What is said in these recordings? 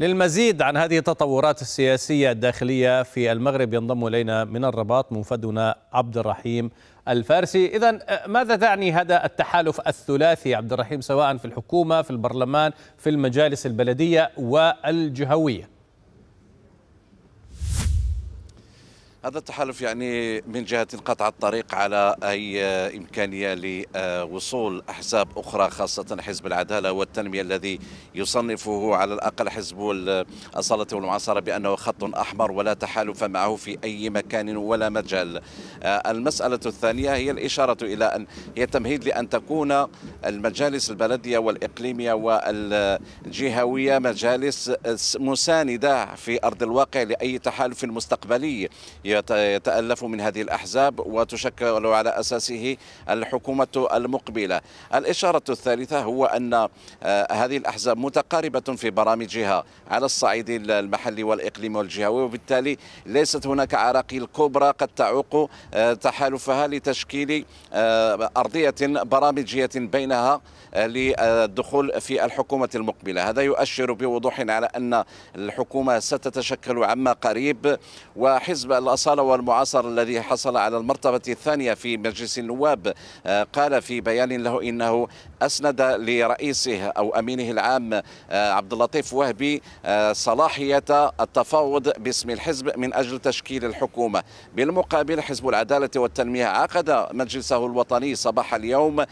للمزيد عن هذه التطورات السياسية الداخلية في المغرب ينضم إلينا من الرباط منفذنا عبد الرحيم الفارسي. إذا ماذا تعني هذا التحالف الثلاثي عبد الرحيم سواء في الحكومة في البرلمان في المجالس البلدية والجهوية؟ هذا التحالف يعني من جهة قطع الطريق على أي إمكانية لوصول أحزاب أخرى خاصة حزب العدالة والتنمية الذي يصنفه على الأقل حزب الأصالة والمعاصرة بأنه خط أحمر ولا تحالف معه في أي مكان ولا مجال. المسألة الثانية هي الإشارة إلى أن هي تمهيد لأن تكون المجالس البلدية والإقليمية والجهوية مجالس مساندة في أرض الواقع لأي تحالف مستقبلي. يتألف من هذه الأحزاب وتشكل على أساسه الحكومة المقبلة. الإشارة الثالثة هو أن هذه الأحزاب متقاربة في برامجها على الصعيد المحلي والإقليمي والجهوي وبالتالي ليست هناك عراقيل كبرى قد تعوق تحالفها لتشكيل أرضية برامجية بينها للدخول في الحكومة المقبلة. هذا يؤشر بوضوح على أن الحكومة ستتشكل عما قريب وحزب الأصالة والمعاصر الذي حصل على المرتبة الثانية في مجلس النواب قال في بيان له إنه أسند لرئيسه أو أمينه العام عبد اللطيف وهبي صلاحية التفاوض باسم الحزب من أجل تشكيل الحكومة. بالمقابل حزب العدالة والتنمية عقد مجلسه الوطني صباح اليوم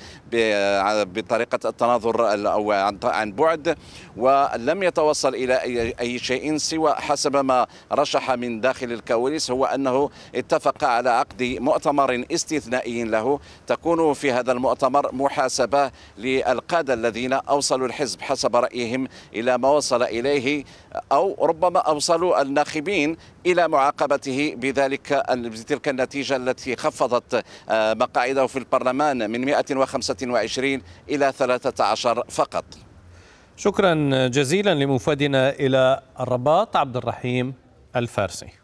بطريقة التناظر أو عن بعد ولم يتوصل إلى أي شيء سوى حسب ما رشح من داخل الكواليس هو أنه اتفق على عقد مؤتمر استثنائي له تكون في هذا المؤتمر محاسبة للقادة الذين أوصلوا الحزب حسب رأيهم إلى ما وصل إليه أو ربما أوصلوا الناخبين إلى معاقبته بذلك بتلك النتيجة التي خفضت مقاعده في البرلمان من 125 إلى 13 فقط. شكرا جزيلا لمفادنا إلى الرباط عبد الرحيم الفارسي.